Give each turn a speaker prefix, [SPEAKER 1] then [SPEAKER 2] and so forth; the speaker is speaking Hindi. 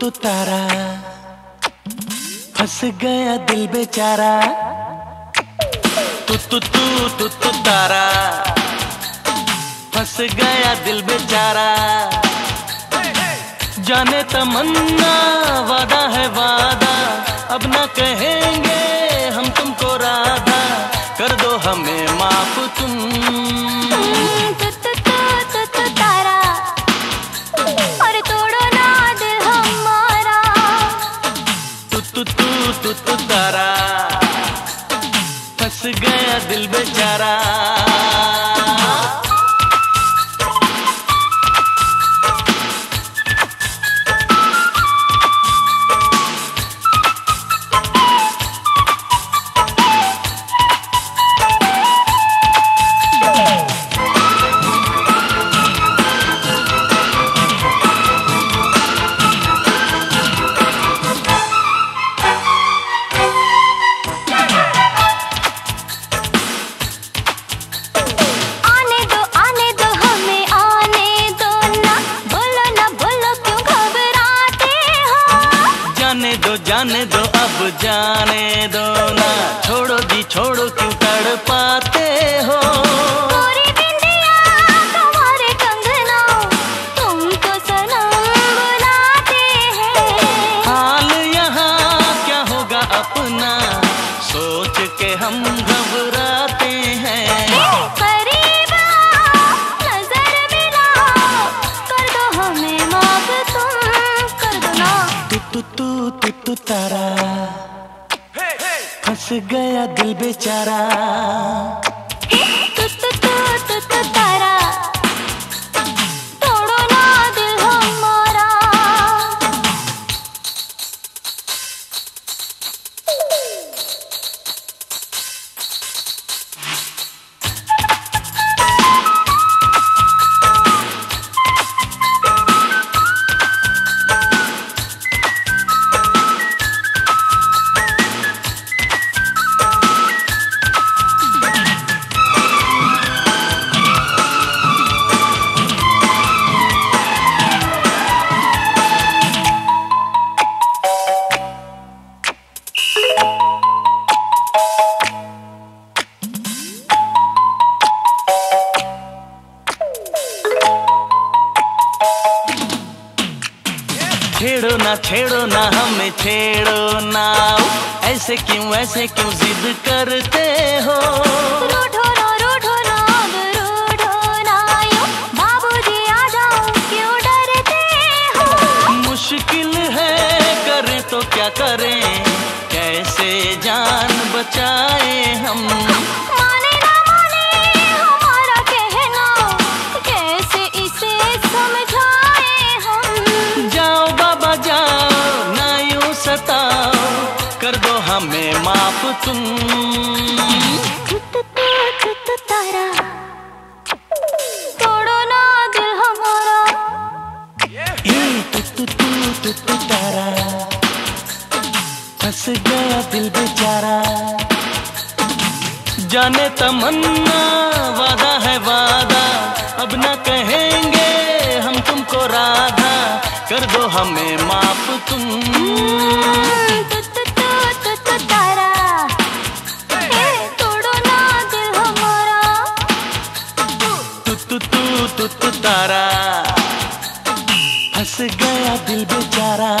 [SPEAKER 1] तू तारा। फंस गया दिल बेचारा। तू तू तू तू तू तारा। फंस गया दिल बेचारा। जाने तमन्ना, वादा है फंस गया दिल बेचारा।
[SPEAKER 2] दो
[SPEAKER 1] जाने दो अब जाने दो। ना छोड़ो जी छोड़ो क्यों तड़ पाते हो? तू तू तू तारा। फंस गया दिल बेचारा। छेड़ो ना छेड़ो ना हमें छेड़ो ना ऐसे क्यों ऐसे क्यों जिद करते हो?
[SPEAKER 2] रूठो ना रूठो ना अब रूठो ना यूँ बाबूजी आ जाओ क्यों डरते हो?
[SPEAKER 1] मुश्किल है करें तो क्या करें? कैसे जान बचाए हम? कर दो हमें माफ़ तुम।
[SPEAKER 2] खुद तारा। तोड़ो ना दिल हमारा।
[SPEAKER 1] ये तारा। फंस गया दिल बेचारा। जाने तमन्ना वादा है वादा। अब ना कहेंगे हम तुमको राधा। कर दो हमें माफ़ तुम। उतारा। फंस गया दिल बेचारा।